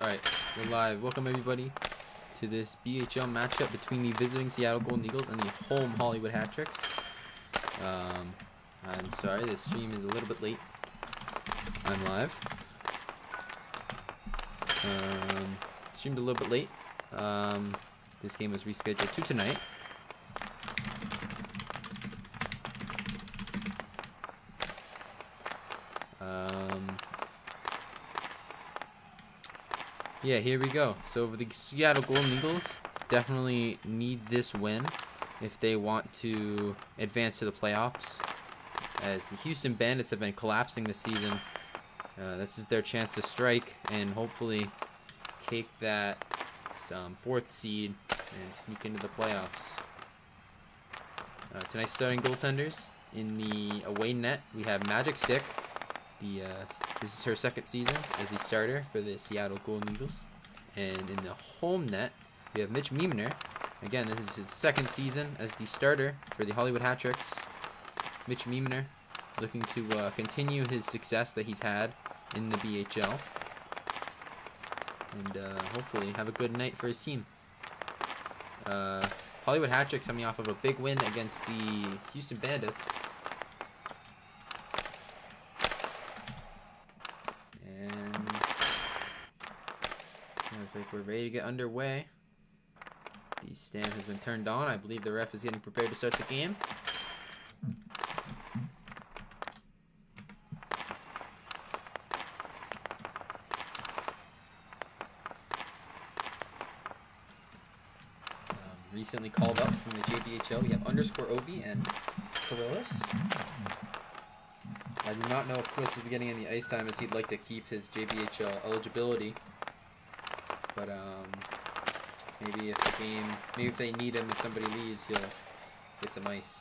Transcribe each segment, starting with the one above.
Alright, we're live. Welcome everybody to this BHL matchup between the visiting Seattle Golden Eagles and the home Hollywood Hattricks. Um, I'm sorry, this stream is a little bit late. I'm live. Um, streamed a little bit late. Um, this game was rescheduled to tonight. Yeah, here we go. So the Seattle Golden Eagles definitely need this win if they want to advance to the playoffs. As the Houston Bandits have been collapsing this season, uh, this is their chance to strike and hopefully take that um, fourth seed and sneak into the playoffs. Uh, tonight's starting goaltenders in the away net we have Magic Stick. The uh, this is her second season as the starter for the Seattle Golden Eagles, and in the home net we have Mitch Meemner. Again, this is his second season as the starter for the Hollywood Hattricks. Mitch Meemner looking to uh, continue his success that he's had in the BHL and uh, hopefully have a good night for his team. Uh, Hollywood Hattricks coming off of a big win against the Houston Bandits. Like we're ready to get underway. The stand has been turned on. I believe the ref is getting prepared to start the game. Um, recently called up from the JBHL. We have underscore Ovi and Carillis. I do not know if Chris will be getting any ice time as he'd like to keep his JBHL eligibility. But um, maybe if the game, maybe if they need him and somebody leaves, he'll get some ice.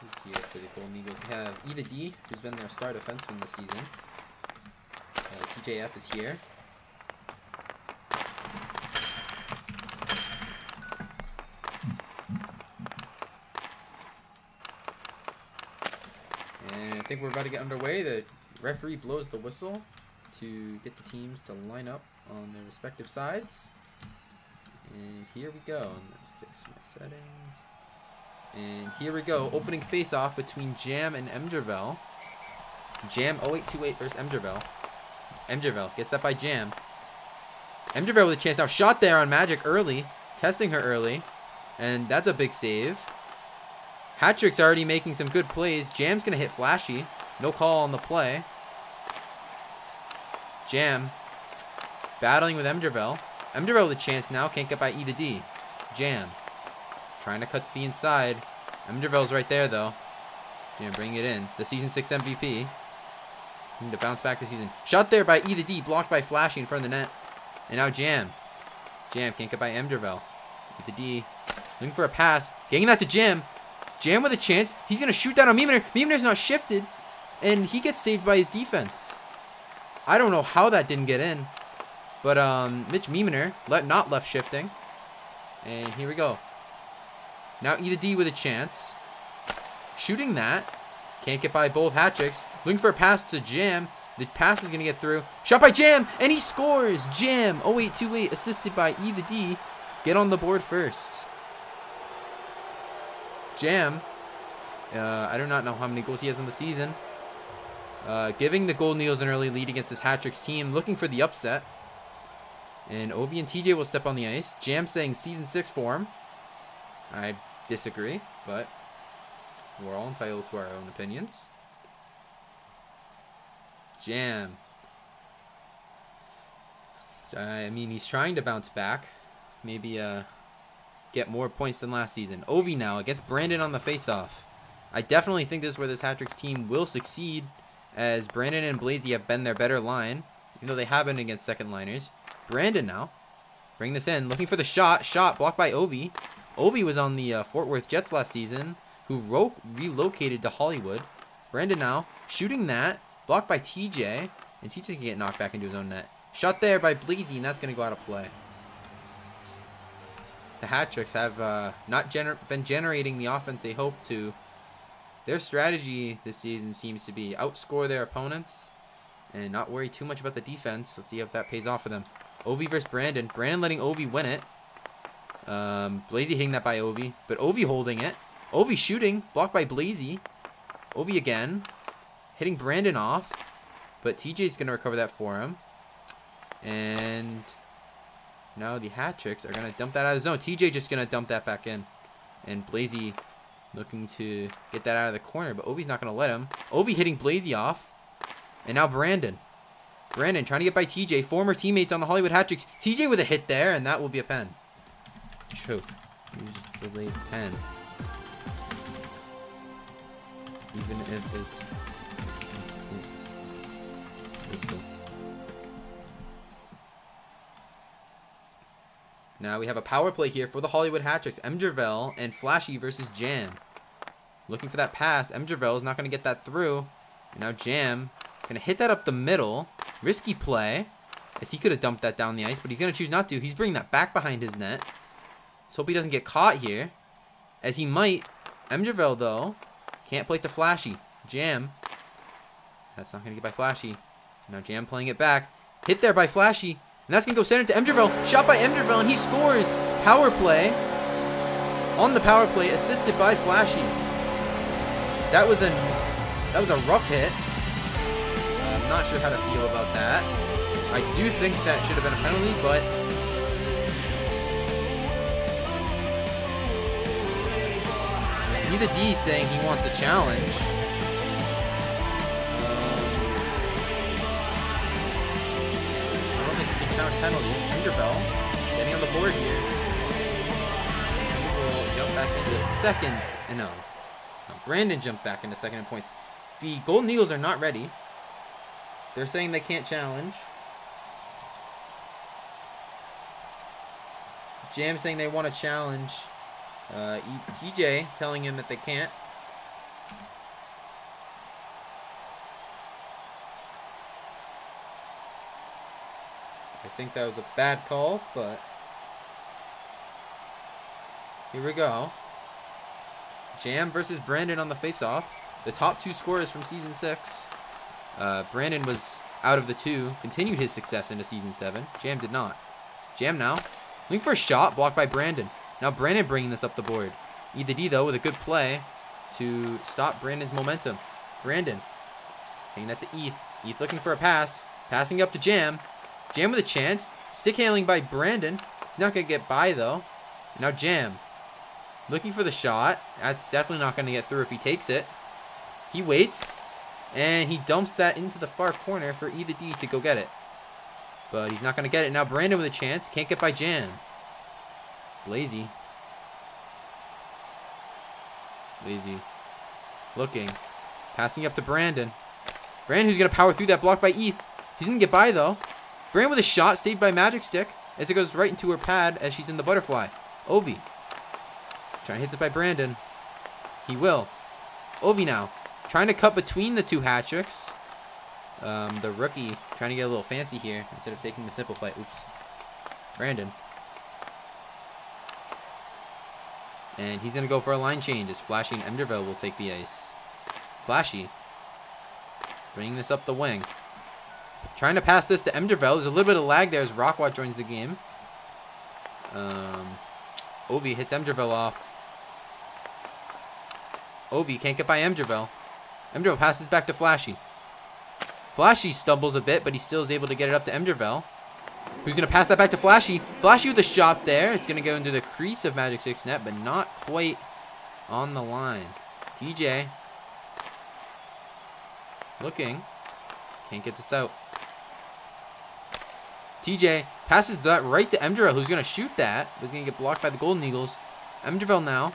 Who's here for the Golden Eagles? They have Eva D, who's been their star defenseman this season. Uh, TJF is here. I think we're about to get underway. The referee blows the whistle to get the teams to line up on their respective sides. And here we go. fix my settings. And here we go. Opening face-off between Jam and Emdervel. Jam 0828 versus Emdervel. Emdervel gets that by Jam. Emdervel with a chance now. Shot there on Magic early. Testing her early. And that's a big save. Hatrick's already making some good plays. Jam's going to hit Flashy. No call on the play. Jam battling with Emdervel. Emdervel with a chance now. Can't get by E to D. Jam trying to cut to the inside. Emdervel's right there, though. Jam bring it in. The Season 6 MVP. Need to bounce back this season. Shot there by E to D. Blocked by Flashy in front of the net. And now Jam. Jam can't get by Emdervel. E to D. Looking for a pass. Getting that to Jam. Jam with a chance. He's going to shoot that on Meemner. Meemner's not shifted. And he gets saved by his defense. I don't know how that didn't get in. But um, Mitch Meemner, let, not left shifting. And here we go. Now E to D with a chance. Shooting that. Can't get by both hat tricks. Looking for a pass to Jam. The pass is going to get through. Shot by Jam. And he scores. Jam 0828 assisted by E to D. Get on the board first. Jam, uh, I do not know how many goals he has in the season. Uh, giving the Golden Eagles an early lead against this Hat-Tricks team, looking for the upset. And Ovi and TJ will step on the ice. Jam saying Season 6 form. I disagree, but we're all entitled to our own opinions. Jam. I mean, he's trying to bounce back. Maybe, uh, get more points than last season. Ovi now against Brandon on the faceoff. I definitely think this is where this Hat-Tricks team will succeed as Brandon and Blazy have been their better line, even though they have been against second liners. Brandon now. Bring this in. Looking for the shot. Shot blocked by Ovi. Ovi was on the uh, Fort Worth Jets last season, who relocated to Hollywood. Brandon now shooting that. Blocked by TJ. And TJ can get knocked back into his own net. Shot there by Blazy, and that's going to go out of play the Hat-Tricks have uh, not gener been generating the offense they hoped to. Their strategy this season seems to be outscore their opponents and not worry too much about the defense. Let's see if that pays off for them. Ovi versus Brandon. Brandon letting Ovi win it. Um, Blazy hitting that by Ovi, but Ovi holding it. Ovi shooting, blocked by Blazy. Ovi again, hitting Brandon off, but TJ's going to recover that for him. And now the hat tricks are going to dump that out of the zone. TJ just going to dump that back in. And Blazy looking to get that out of the corner, but Ovi's not going to let him. Ovi hitting Blazy off. And now Brandon. Brandon trying to get by TJ. Former teammates on the Hollywood hat tricks. TJ with a hit there, and that will be a pen. Choke. delayed pen. Even if it's... Now we have a power play here for the Hollywood Hattricks. Emdervel and Flashy versus Jam. Looking for that pass. Emdervel is not going to get that through. And now Jam going to hit that up the middle. Risky play. As he could have dumped that down the ice, but he's going to choose not to. He's bringing that back behind his net. Let's hope he doesn't get caught here. As he might. Emdervel, though, can't play to Flashy. Jam. That's not going to get by Flashy. Now Jam playing it back. Hit there by Flashy. And that's going to go center to Emdervel. Shot by Emdervel, and he scores. Power play. On the power play, assisted by Flashy. That was a that was a rough hit. Not sure how to feel about that. I do think that should have been a penalty, but Either D saying he wants a challenge. Um, I don't think he can challenge penalties. Underbell getting on the board here. He will jump back into second. Uh, no. no. Brandon jumped back into second in points. The Golden Eagles are not ready. They're saying they can't challenge. Jam saying they want to challenge. Uh, TJ telling him that they can't. I think that was a bad call, but here we go. Jam versus Brandon on the face-off. The top two scorers from Season 6. Uh, Brandon was out of the two, continued his success into Season 7. Jam did not. Jam now. Looking for a shot, blocked by Brandon. Now Brandon bringing this up the board. Either D, though, with a good play to stop Brandon's momentum. Brandon hitting that to Eth. Eth looking for a pass. Passing up to Jam. Jam with a chance. Stick handling by Brandon. He's not going to get by, though. Now Jam. Looking for the shot. That's definitely not going to get through if he takes it. He waits. And he dumps that into the far corner for Either D to go get it. But he's not going to get it. Now Brandon with a chance. Can't get by Jam. Lazy. Lazy. Looking. Passing up to Brandon. Brandon who's going to power through that block by Eth. He's going to get by though. Brandon with a shot saved by Magic Stick as it goes right into her pad as she's in the butterfly. Ovi. Trying to hit it by Brandon. He will. Ovi now. Trying to cut between the two hat tricks. Um, the rookie trying to get a little fancy here instead of taking the simple play. Oops. Brandon. And he's going to go for a line change as Flashy and will take the ice. Flashy. Bringing this up the wing. Trying to pass this to Emderville. There's a little bit of lag there as Rockwat joins the game. Um, Ovi hits Emderville off. Ovi can't get by Emderville. Emderville passes back to Flashy. Flashy stumbles a bit, but he still is able to get it up to Emderville. Who's going to pass that back to Flashy? Flashy with a shot there. It's going to go into the crease of Magic 6 net, but not quite on the line. TJ. Looking. Can't get this out. TJ passes that right to Emderville, who's going to shoot that. But he's going to get blocked by the Golden Eagles. Emderville now.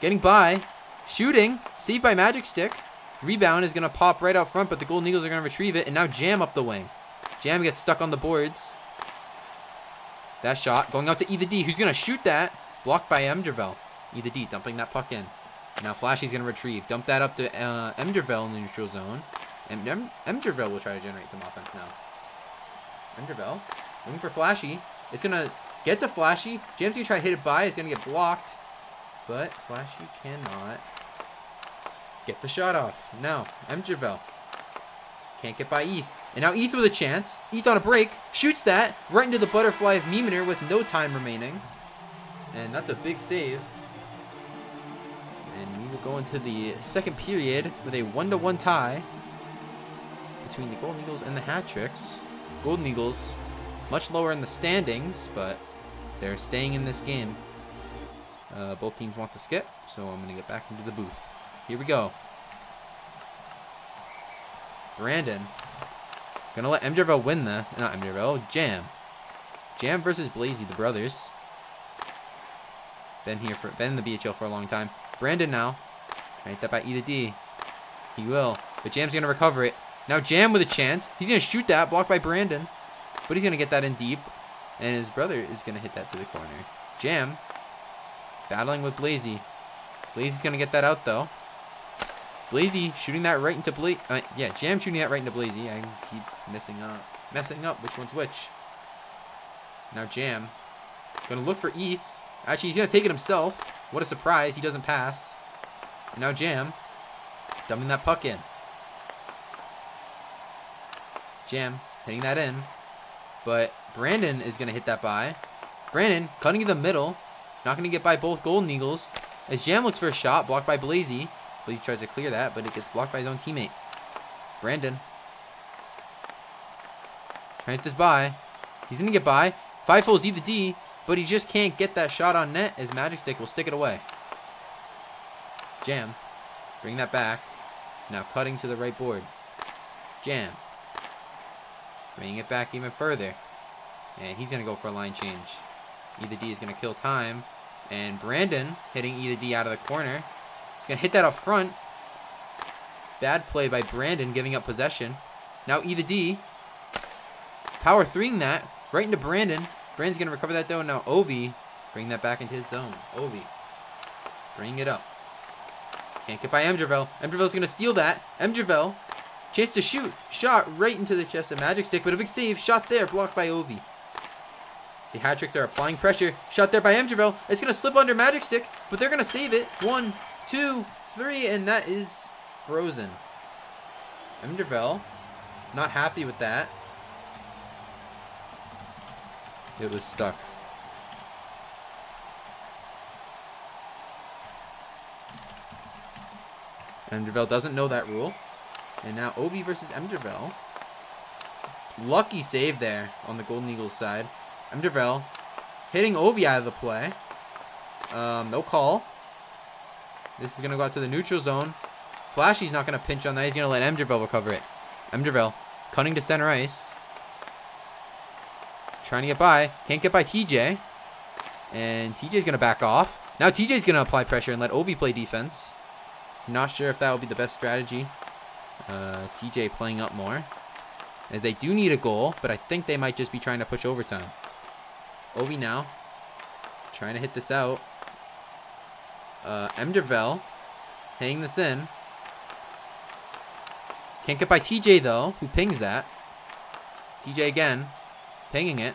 Getting by. Shooting. Saved by Magic Stick. Rebound is going to pop right out front, but the Golden Eagles are going to retrieve it. And now jam up the wing. Jam gets stuck on the boards. That shot going out to Either D, who's going to shoot that. Blocked by Emderville. Either D dumping that puck in. Now Flashy's going to retrieve. Dump that up to uh, Emderville in the neutral zone. And em Emderville will try to generate some offense now. Emderville looking for Flashy. It's going to get to Flashy. Jam's going to try to hit it by. It's going to get blocked. But Flashy cannot get the shot off. Now, Emderville Can't get by Eth. And now Eth with a chance. Eth on a break. Shoots that right into the butterfly of Mimir with no time remaining. And that's a big save. And we will go into the second period with a one-to-one -one tie between the Golden Eagles and the Hat-Tricks. Golden Eagles much lower in the standings, but they're staying in this game. Uh, both teams want to skip, so I'm going to get back into the booth. Here we go. Brandon. Gonna let Emderville win the not Emderville, Jam. Jam versus Blazy, the brothers. Been here for been in the BHL for a long time. Brandon now. Right that by E to D. He will. But Jam's gonna recover it. Now Jam with a chance. He's gonna shoot that, blocked by Brandon. But he's gonna get that in deep. And his brother is gonna hit that to the corner. Jam battling with Blazy. Blazy's gonna get that out though. Blazy shooting that right into Blazy. Uh, yeah, Jam shooting that right into Blazy. I keep messing up. Messing up which one's which. Now Jam. Gonna look for ETH. Actually, he's gonna take it himself. What a surprise. He doesn't pass. And now Jam. Dumping that puck in. Jam hitting that in. But Brandon is gonna hit that by. Brandon cutting in the middle. Not gonna get by both Golden Eagles. As Jam looks for a shot, blocked by Blazy. He tries to clear that, but it gets blocked by his own teammate. Brandon. Trying to get this by. He's going to get by. Folds E the D, but he just can't get that shot on net as Magic Stick will stick it away. Jam. Bring that back. Now cutting to the right board. Jam. Bringing it back even further. And he's going to go for a line change. E the D is going to kill time. And Brandon hitting E the D out of the corner. To hit that up front. Bad play by Brandon giving up possession. Now E to D. Power 3 that. Right into Brandon. Brandon's to recover that though. Now Ovi. Bring that back into his zone. Ovi. Bring it up. Can't get by. Emderville's going to steal that. Emderville. Chance to shoot. Shot right into the chest of Magic Stick. But a big save. Shot there. Blocked by Ovi. The Hat-Tricks are applying pressure. Shot there by Emderville. It's to slip under Magic Stick. But they're to save it. One, two, three, and that is frozen. Emderville, not happy with that. It was stuck. Emderville doesn't know that rule. And now Ovi versus Emderville. Lucky save there on the Golden Eagles side. Emderville hitting Ovi out of the play. Um, no call. This is going to go out to the neutral zone. Flashy's not going to pinch on that. He's going to let Emderville recover it. Emderville cutting to center ice. Trying to get by. Can't get by TJ. And TJ's going to back off. Now TJ's going to apply pressure and let Ovi play defense. Not sure if that will be the best strategy. Uh, TJ playing up more. As they do need a goal, but I think they might just be trying to push overtime. Ovi now. Trying to hit this out. Uh, Emderville hitting this in. Can't get by TJ though, who pings that. TJ again, pinging it.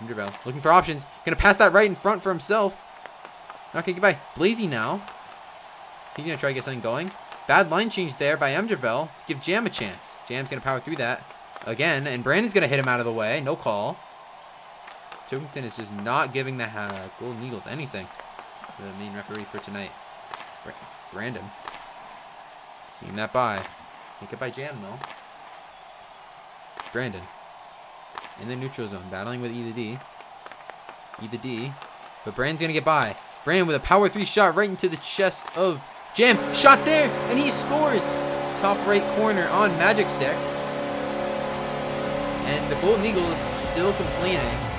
Emderville looking for options. Gonna pass that right in front for himself. Not gonna get by Blazy now. He's gonna try to get something going. Bad line change there by Emderville to give Jam a chance. Jam's gonna power through that again, and Brandon's gonna hit him out of the way. No call. Chokington is just not giving the uh, Golden Eagles anything the main referee for tonight. Brandon. Seeing that by. Can't get by Jam, though. Brandon. In the neutral zone, battling with E to D. E to D. But Brandon's going to get by. Brandon with a power three shot right into the chest of Jam. Shot there, and he scores. Top right corner on Magic Stick. And the Golden Eagles still complaining.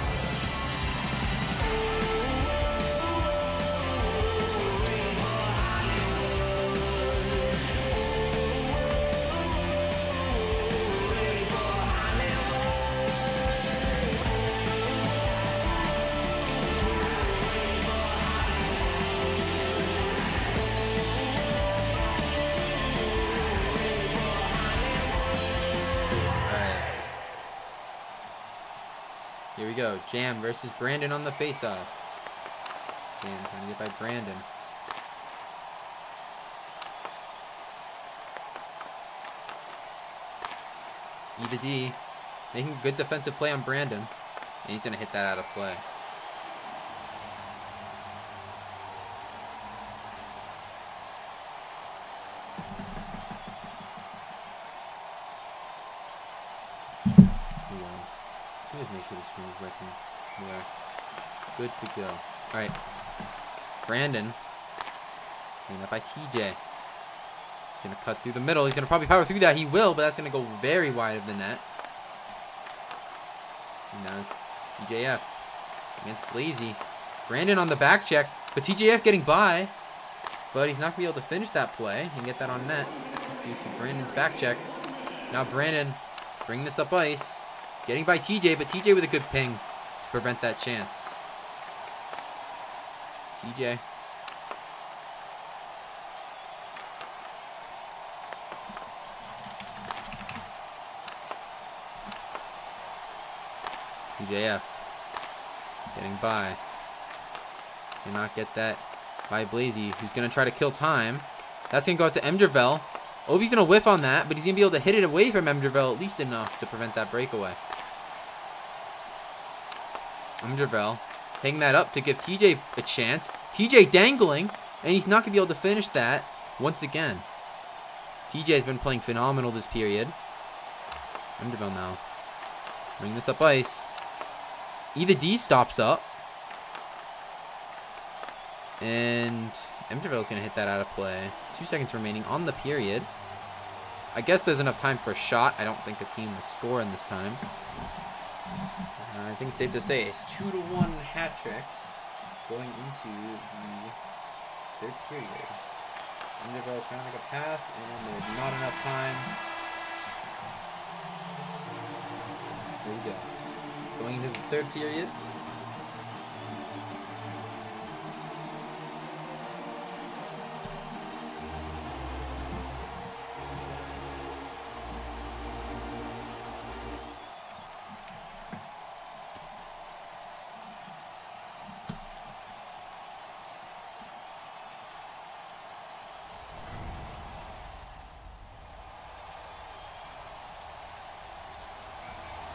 Jam versus Brandon on the face-off. Jam trying to get by Brandon. E to D. Making good defensive play on Brandon. And he's going to hit that out of play. Let's make sure the screen is working. Yeah. Good to go. Alright. Brandon. Cleaned up by TJ. He's going to cut through the middle. He's going to probably power through that. He will, but that's going to go very wide of the net. And now TJF against Blazy. Brandon on the back check, but TJF getting by. But he's not going to be able to finish that play and get that on net due to Brandon's back check. Now Brandon bring this up ice. Getting by TJ, but TJ with a good ping to prevent that chance. TJ. TJF. Getting by. Cannot get that by Blazy, who's going to try to kill time. That's going to go out to Emdervel. Ovi's going to whiff on that, but he's going to be able to hit it away from Emdervel at least enough to prevent that breakaway. Emdervel taking that up to give TJ a chance. TJ dangling, and he's not going to be able to finish that once again. TJ has been playing phenomenal this period. Emdervel now. Bring this up ice. Either D stops up. And Emderville's going to hit that out of play. Two seconds remaining on the period. I guess there's enough time for a shot. I don't think the team will score in this time. I think it's safe to say it's two to one hat tricks going into the third period. Emderville's trying to make a pass, and there's not enough time. There we go. Going into the third period.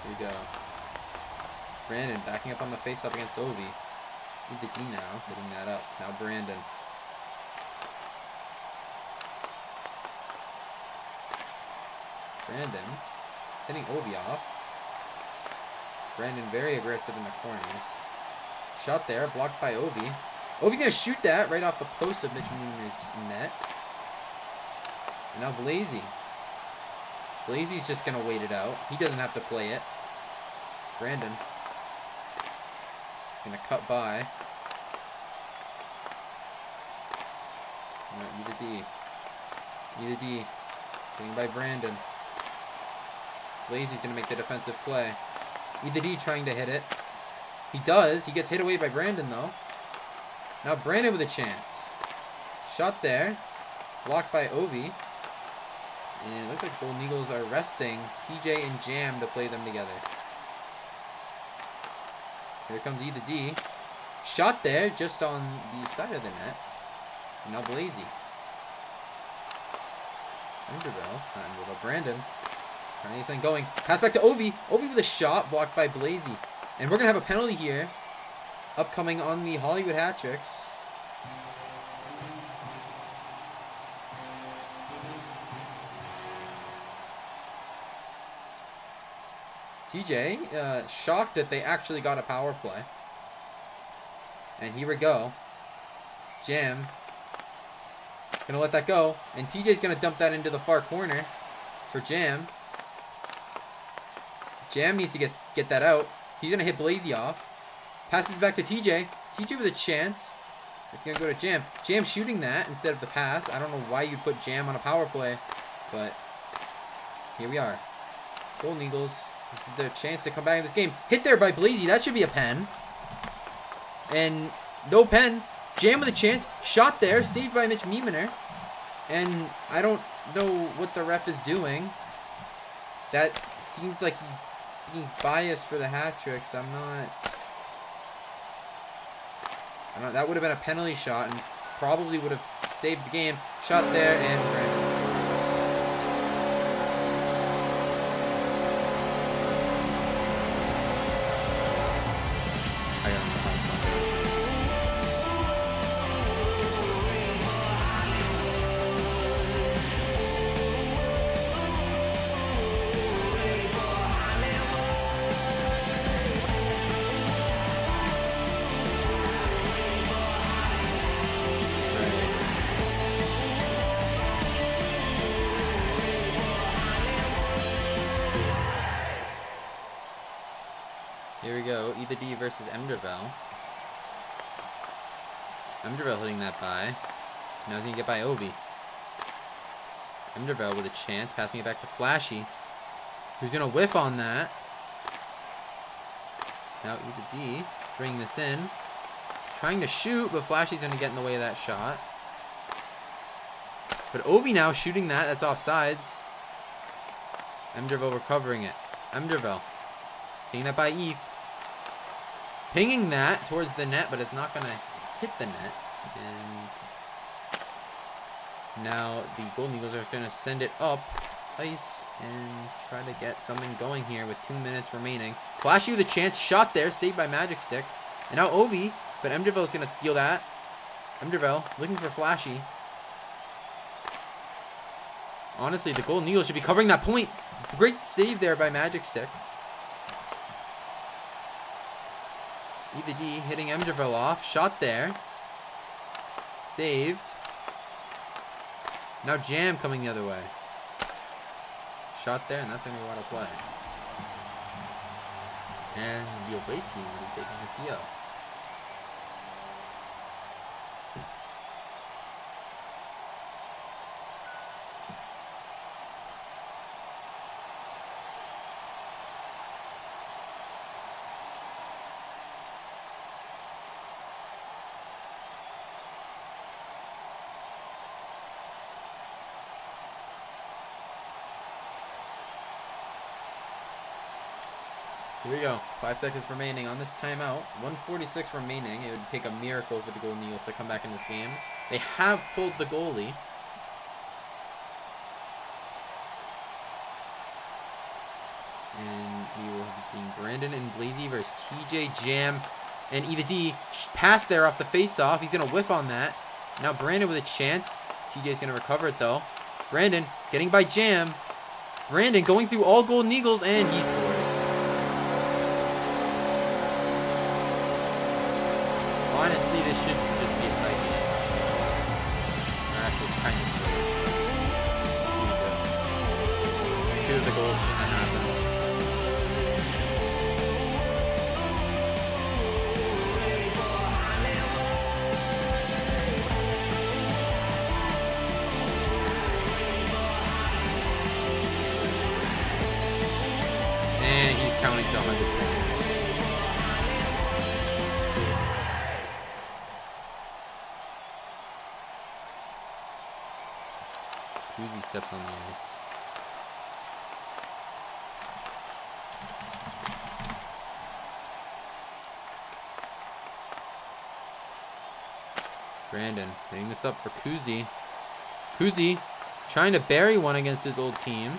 Here we go. Brandon backing up on the face up against Ovi. Need the D now, hitting that up. Now Brandon. Brandon hitting Ovi off. Brandon very aggressive in the corners. Shot there, blocked by Ovi. Ovi's gonna shoot that right off the post of Mitch Mooner's net. And now Blazy. Blazy's just gonna wait it out. He doesn't have to play it. Brandon. Gonna cut by. Alright, E to D. E to D. Going by Brandon. Blazy's gonna make the defensive play. E to D trying to hit it. He does. He gets hit away by Brandon though. Now Brandon with a chance. Shot there. Blocked by Ovi. And it looks like Golden Eagles are resting TJ and Jam to play them together. Here comes E to D. Shot there, just on the side of the net. Now Blazy. Underville. Not Underville. Brandon. Trying to get going. Pass back to Ovi. Ovi with a shot blocked by Blazy. And we're going to have a penalty here. Upcoming on the Hollywood Hattricks. TJ, uh, shocked that they actually got a power play. And here we go. Jam. Gonna let that go. And TJ's gonna dump that into the far corner for Jam. Jam needs to get, get that out. He's gonna hit Blazy off. Passes back to TJ. TJ with a chance. It's gonna go to Jam. Jam shooting that instead of the pass. I don't know why you'd put Jam on a power play, but here we are. Golden Eagles this is their chance to come back in this game. Hit there by Blazy. That should be a pen. And no pen. Jam with a chance. Shot there. Saved by Mitch Meemner. And I don't know what the ref is doing. That seems like he's being biased for the hat tricks. I'm not... I don't, that would have been a penalty shot and probably would have saved the game. Shot there and Versus Emderville. Emderville hitting that by. Now he's going to get by Ovi. Emderville with a chance. Passing it back to Flashy. Who's going to whiff on that. Now Either D bring this in. Trying to shoot, but Flashy's going to get in the way of that shot. But Ovi now shooting that. That's off sides. Emderville recovering it. Emderville. Pinging that by Eve. Pinging that towards the net, but it's not going to hit the net. And now the Golden Eagles are going to send it up ice and try to get something going here with two minutes remaining. Flashy with a chance. Shot there. Saved by Magic Stick. And now Ovi. But Emderville is going to steal that. Emderville looking for Flashy. Honestly, the Golden Eagles should be covering that point. Great save there by Magic Stick. D hitting Emderville off. Shot there. Saved. Now Jam coming the other way. Shot there, and that's going to be a lot of play. And the away team will be taking the TO. Here we go. Five seconds remaining on this timeout. 146 remaining. It would take a miracle for the Golden Eagles to come back in this game. They have pulled the goalie. And we will be seeing Brandon and Blazy versus TJ Jam and Either D. Pass there off the face-off. He's going to whiff on that. Now Brandon with a chance. TJ's going to recover it, though. Brandon getting by Jam. Brandon going through all Golden Eagles, and he Brandon hitting this up for Kuzi. Kuzi trying to bury one against his old team.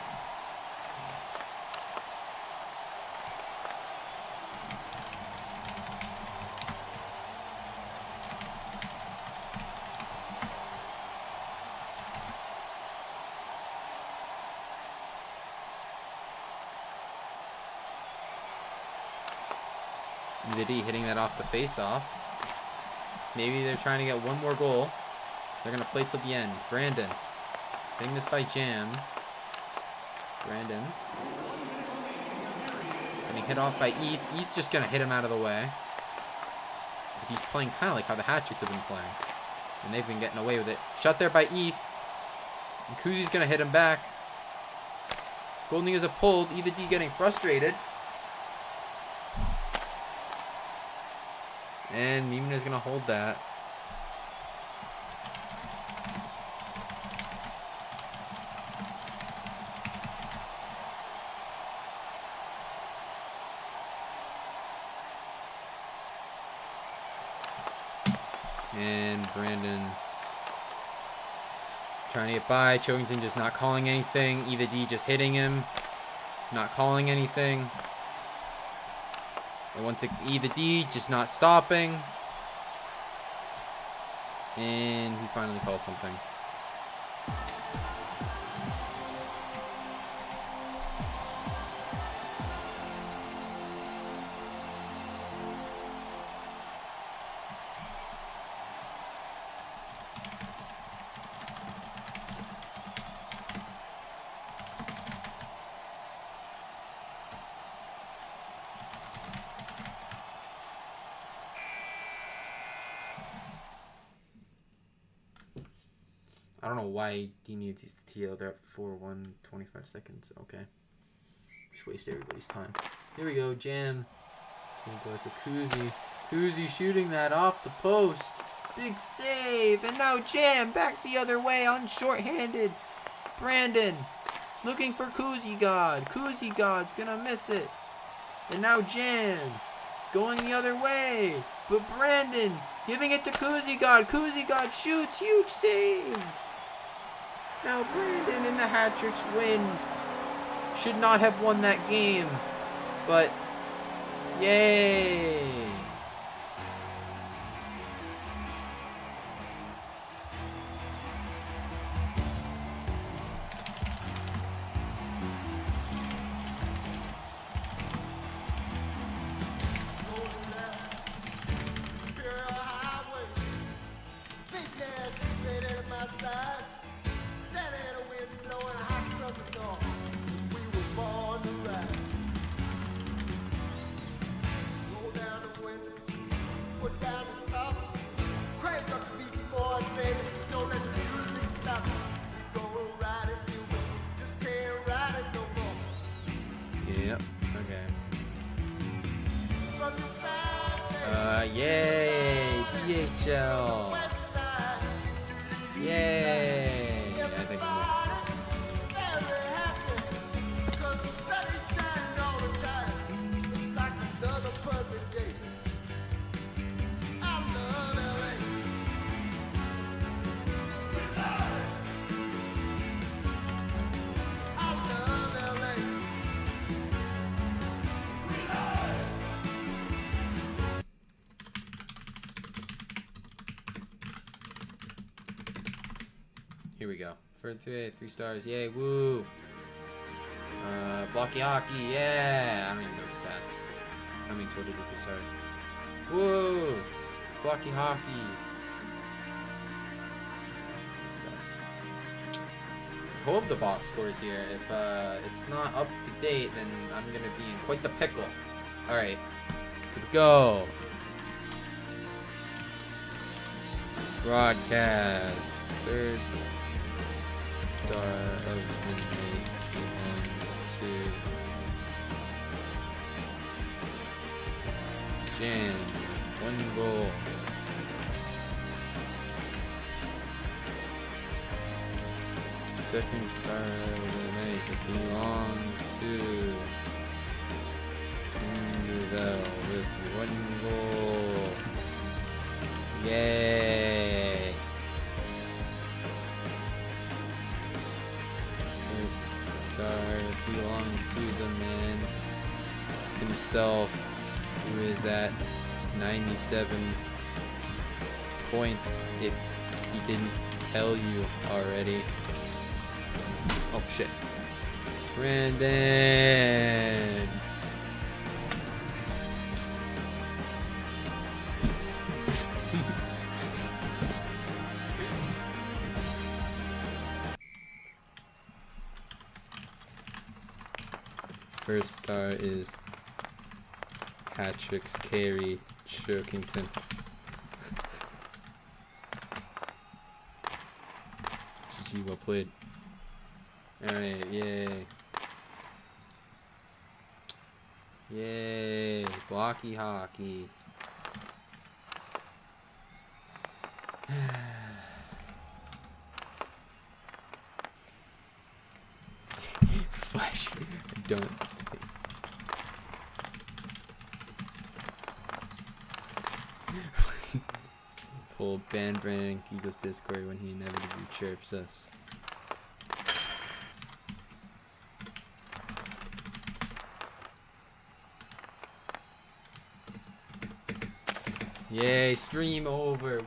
Liddy hitting that off the face-off. Maybe they're trying to get one more goal. They're going to play till the end. Brandon. Hitting this by Jam. Brandon. Getting hit off by Eth. Eth's just going to hit him out of the way. Because he's playing kind of like how the Hat-Tricks have been playing. And they've been getting away with it. Shot there by Eth. And Kuzi's going to hit him back. Golden is a pulled. Either D getting frustrated. And Mimina is going to hold that. And Brandon trying to get by. Chokington just not calling anything. Either D just hitting him. Not calling anything. And once it, E the D, just not stopping. And he finally calls something. I don't know why he needs to use the TL. They're at 4 1, 25 seconds. Okay. Just waste everybody's time. Here we go, Jam. Gonna go to Kuzi. Kuzi shooting that off the post. Big save. And now Jam back the other way on short-handed. Brandon looking for Kuzi God. Kuzi God's gonna miss it. And now Jam going the other way. But Brandon giving it to Kuzi God. Kuzi God shoots. Huge save. Now Brandon and the Hat-Tricks win. Should not have won that game. But, yay. For three, three stars. Yay, woo. Uh, Blockey Hockey, yeah. I don't even know the stats. I mean, total three stars. Woo. Blockey Hockey. Hope the box scores here. If uh, it's not up to date, then I'm gonna be in quite the pickle. All right, here we go. Broadcast. Third star of the night belongs to Jan. One goal. Second star of the night belongs to Underville with one goal. Yay! Himself, who is at 97 points, if he didn't tell you already. Oh shit. Brandon! First star is Patrick's Carey Chokington. GG, well played. Alright, yay. Yay, Blockey Hockey. Flash. I don't. Pull ban Brandon Eagles Discord when he inevitably chirps us. Yay, stream over.